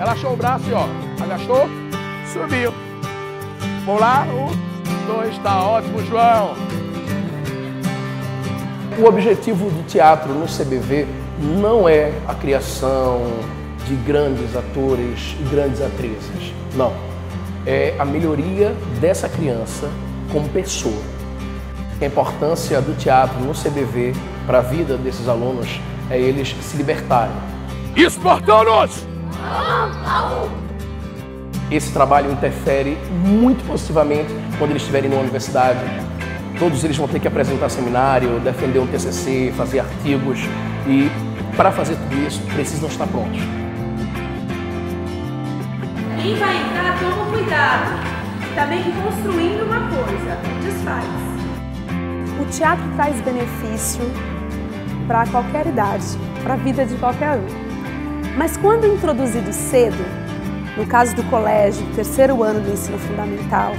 Relaxou o braço e ó, agachou, subiu. Vamos lá, um, dois, tá ótimo, João. O objetivo do teatro no CBV não é a criação de grandes atores e grandes atrizes. Não. É a melhoria dessa criança como pessoa. A importância do teatro no CBV para a vida desses alunos é eles se libertarem. Espartanos! Esse trabalho interfere muito positivamente quando eles estiverem na universidade. Todos eles vão ter que apresentar seminário, defender um TCC, fazer artigos e para fazer tudo isso precisam estar prontos. Quem vai entrar, toma cuidado. Também que construindo uma coisa, desfaz. O teatro traz benefício para qualquer idade, para a vida de qualquer um. Mas quando introduzido cedo, no caso do colégio, terceiro ano do ensino fundamental,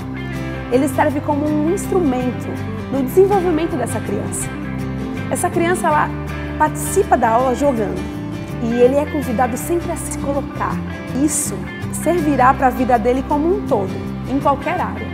ele serve como um instrumento no desenvolvimento dessa criança. Essa criança ela participa da aula jogando e ele é convidado sempre a se colocar. Isso servirá para a vida dele como um todo, em qualquer área.